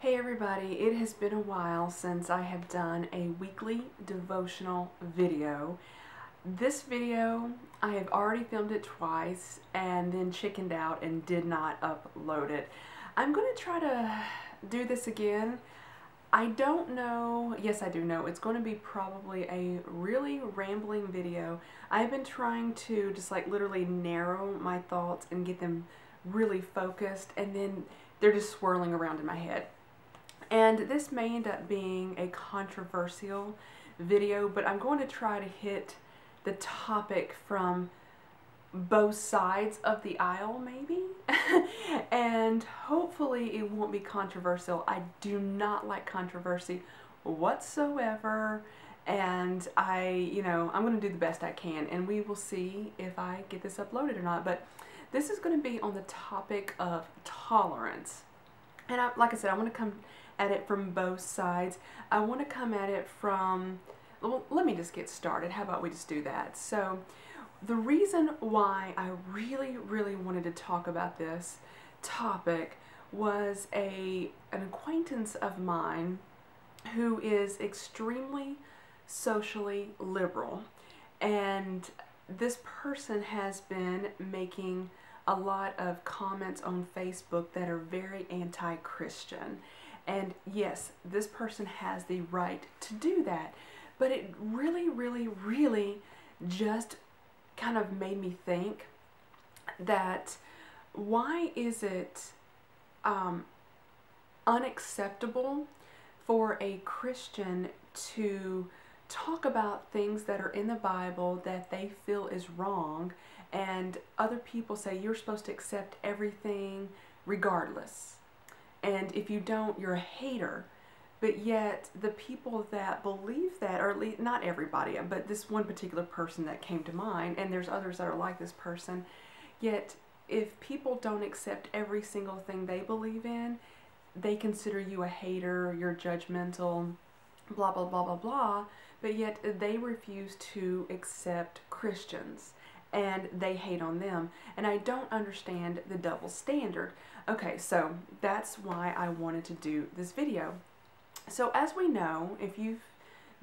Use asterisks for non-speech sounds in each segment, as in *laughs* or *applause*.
Hey everybody, it has been a while since I have done a weekly devotional video. This video, I have already filmed it twice and then chickened out and did not upload it. I'm going to try to do this again. I don't know, yes I do know, it's going to be probably a really rambling video. I've been trying to just like literally narrow my thoughts and get them really focused and then they're just swirling around in my head. And this may end up being a controversial video, but I'm going to try to hit the topic from both sides of the aisle maybe? *laughs* And hopefully it won't be controversial. I do not like controversy whatsoever. And I you know I'm gonna do the best I can and we will see if I get this uploaded or not. But this is going to be on the topic of tolerance and I, like I said I want to come at it from both sides. I want to come at it from well let me just get started. How about we just do that? So the reason why I really, really wanted to talk about this topic was a an acquaintance of mine who is extremely socially liberal. And this person has been making a lot of comments on Facebook that are very anti-Christian. And yes this person has the right to do that. But it really really really just kind of made me think that why is it um, unacceptable for a Christian to talk about things that are in the Bible that they feel is wrong and other people say you're supposed to accept everything regardless. And if you don't you're a hater. But yet, the people that believe that, or at least not everybody, but this one particular person that came to mind, and there's others that are like this person, yet if people don't accept every single thing they believe in, they consider you a hater, you're judgmental, blah, blah, blah, blah, blah, but yet they refuse to accept Christians and they hate on them. And I don't understand the double standard. Okay, so that's why I wanted to do this video. So as we know, if you've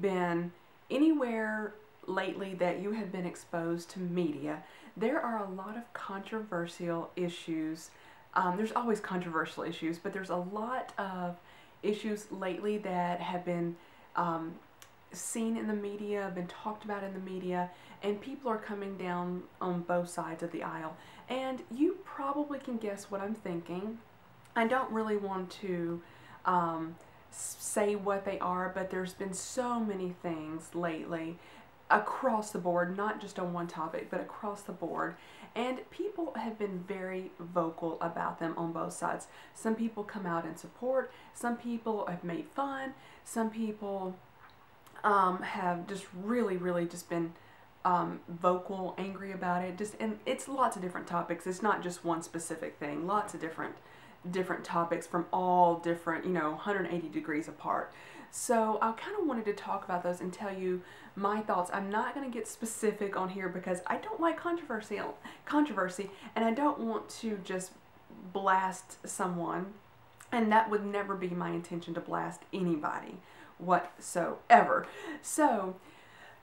been anywhere lately that you have been exposed to media, there are a lot of controversial issues. Um, there's always controversial issues, but there's a lot of issues lately that have been um, seen in the media, been talked about in the media, and people are coming down on both sides of the aisle. And you probably can guess what I'm thinking. I don't really want to um, say what they are, but there's been so many things lately across the board, not just on one topic, but across the board. And people have been very vocal about them on both sides. Some people come out in support, some people have made fun, some people um, have just really, really just been um, vocal, angry about it. Just And it's lots of different topics. It's not just one specific thing, lots of different different topics from all different, you know, 180 degrees apart. So I kind of wanted to talk about those and tell you my thoughts. I'm not going to get specific on here because I don't like controversy, controversy and I don't want to just blast someone and that would never be my intention to blast anybody whatsoever. So,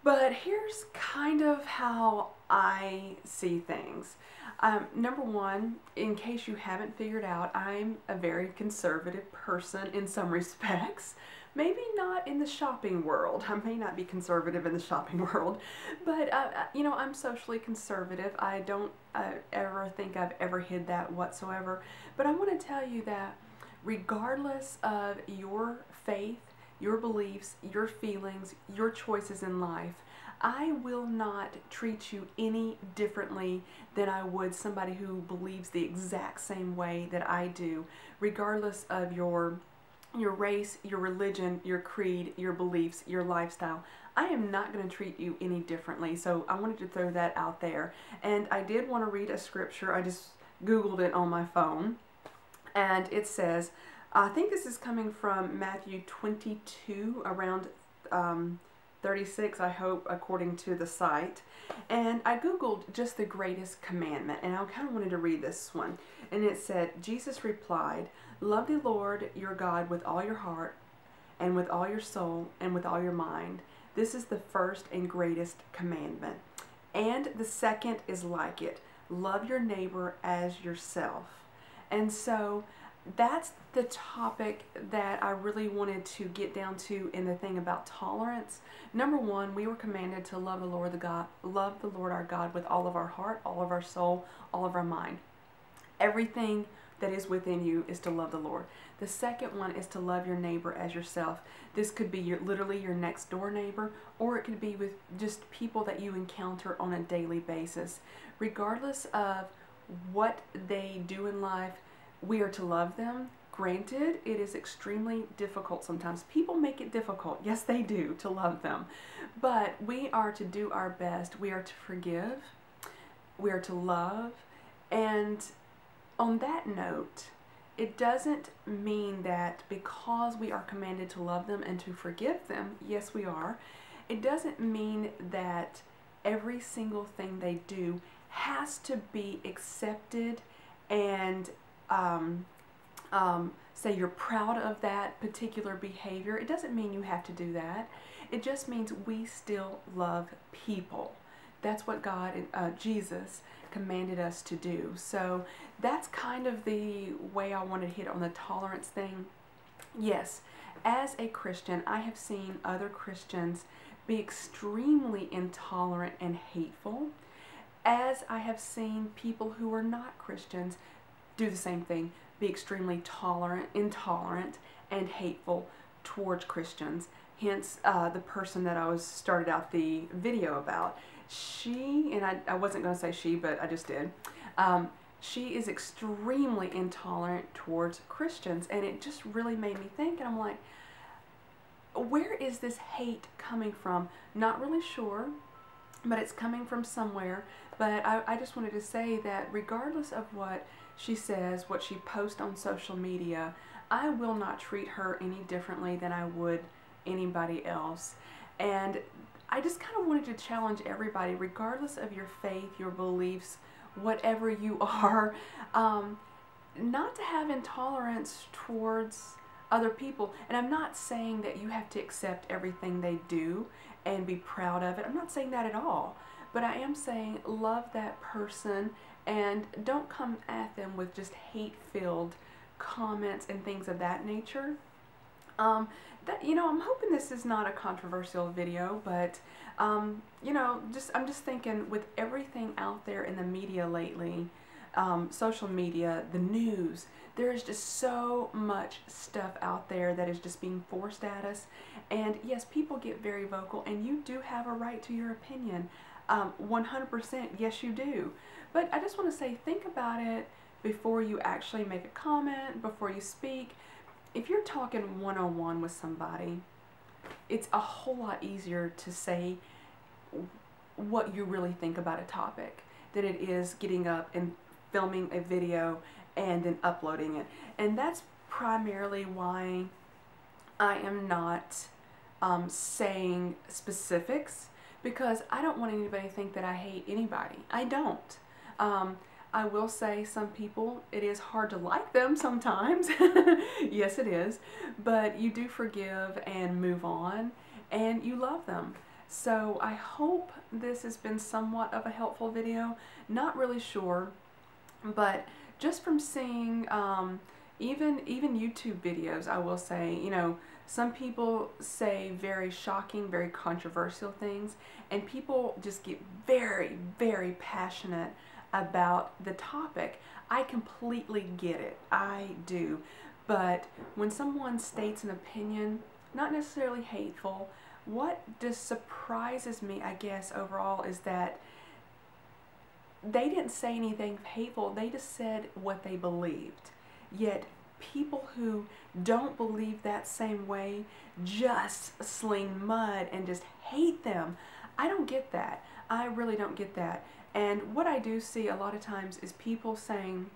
but here's kind of how I see things. Um, number one, in case you haven't figured out, I'm a very conservative person in some *laughs* respects. Maybe not in the shopping world. I may not be conservative in the shopping *laughs* world, but uh, uh, you know, I'm socially conservative. I don't uh, ever think I've ever hid that whatsoever. But I want to tell you that regardless of your faith, your beliefs, your feelings, your choices in life, I will not treat you any differently than I would somebody who believes the exact same way that I do, regardless of your your race, your religion, your creed, your beliefs, your lifestyle. I am not going to treat you any differently. So I wanted to throw that out there. And I did want to read a scripture. I just Googled it on my phone. And it says, I think this is coming from Matthew 22, around um, 36, I hope, according to the site. And I Googled just the greatest commandment, and I kind of wanted to read this one. And it said, Jesus replied, Love the Lord your God with all your heart, and with all your soul, and with all your mind. This is the first and greatest commandment. And the second is like it love your neighbor as yourself. And so that's the topic that I really wanted to get down to in the thing about tolerance. Number one, we were commanded to love the Lord the God, love the Lord our God with all of our heart, all of our soul, all of our mind. Everything that is within you is to love the Lord. The second one is to love your neighbor as yourself. This could be your literally your next door neighbor, or it could be with just people that you encounter on a daily basis. Regardless of what they do in life, we are to love them. Granted, it is extremely difficult sometimes. People make it difficult. Yes, they do to love them. But we are to do our best. We are to forgive. We are to love. And on that note, it doesn't mean that because we are commanded to love them and to forgive them, yes, we are, it doesn't mean that every single thing they do has to be accepted and um, um, say you're proud of that particular behavior. It doesn't mean you have to do that. It just means we still love people. That's what God, uh, Jesus, commanded us to do. So that's kind of the way I wanted to hit on the tolerance thing. Yes, as a Christian, I have seen other Christians be extremely intolerant and hateful, as I have seen people who are not Christians do the same thing, be extremely tolerant, intolerant, and hateful towards Christians. Hence, uh, the person that I was started out the video about. She, and I, I wasn't going to say she, but I just did. Um, she is extremely intolerant towards Christians, and it just really made me think. And I'm like, where is this hate coming from? Not really sure, but it's coming from somewhere. But I, I just wanted to say that regardless of what she says, what she posts on social media, I will not treat her any differently than I would anybody else. And I just kind of wanted to challenge everybody, regardless of your faith, your beliefs, whatever you *laughs* are, um, not to have intolerance towards other people. And I'm not saying that you have to accept everything they do and be proud of it. I'm not saying that at all. But I am saying love that person and don't come at them with just hate-filled comments and things of that nature. Um, that you know, I'm hoping this is not a controversial video, but um, you know, just I'm just thinking with everything out there in the media lately, um, social media, the news, there is just so much stuff out there that is just being forced at us. And yes, people get very vocal, and you do have a right to your opinion. 100%, um, yes, you do. But I just want to say, think about it before you actually make a comment, before you speak. If you're talking one on one with somebody, it's a whole lot easier to say what you really think about a topic than it is getting up and filming a video and then uploading it. And that's primarily why I am not um, saying specifics because I don't want anybody to think that I hate anybody. I don't. Um, I will say some people, it is hard to like them sometimes. *laughs* yes, it is. But you do forgive and move on and you love them. So I hope this has been somewhat of a helpful video. Not really sure, but just from seeing um, even even YouTube videos, I will say, you know, some people say very shocking, very controversial things, and people just get very, very passionate about the topic. I completely get it. I do. But when someone states an opinion, not necessarily hateful, what just surprises me, I guess, overall is that they didn't say anything hateful. They just said what they believed. Yet people who don't believe that same way just sling mud and just hate them. I don't get that. I really don't get that. And what I do see a lot of times is people saying,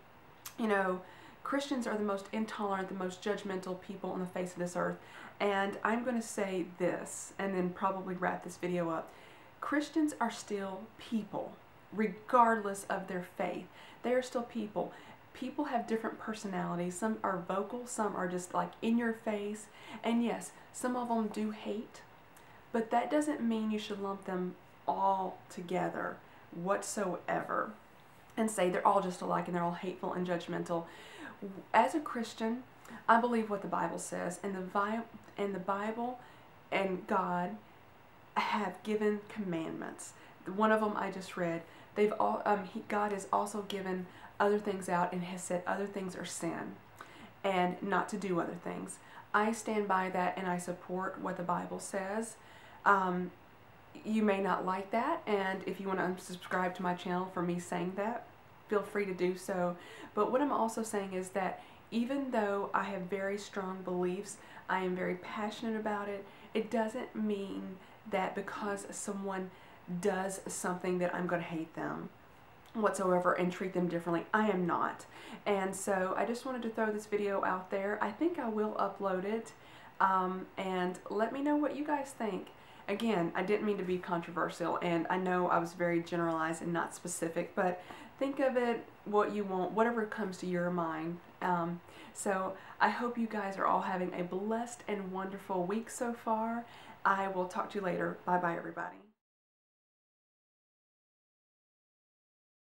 you know, Christians are the most intolerant, the most judgmental people on the face of this earth. And I'm going to say this and then probably wrap this video up. Christians are still people, regardless of their faith. They are still people. People have different personalities. Some are vocal, some are just like in your face. And yes, some of them do hate, but that doesn't mean you should lump them all together whatsoever and say they're all just alike and they're all hateful and judgmental. As a Christian, I believe what the Bible says, and the, Vi- and the Bible and God have given commandments. One of them I just read. They've all um, he, God has also given other things out and has said other things are sin, and not to do other things. I stand by that and I support what the Bible says. Um, you may not like that, and if you want to unsubscribe to my channel for me saying that, feel free to do so. But what I'm also saying is that even though I have very strong beliefs, I am very passionate about it, it doesn't mean that because someone does something that I'm going to hate them whatsoever and treat them differently. I am not. And so I just wanted to throw this video out there. I think I will upload it um, and let me know what you guys think. Again, I didn't mean to be controversial and I know I was very generalized and not specific, but think of it what you want, whatever comes to your mind. Um, so I hope you guys are all having a blessed and wonderful week so far. I will talk to you later. Bye-bye, everybody.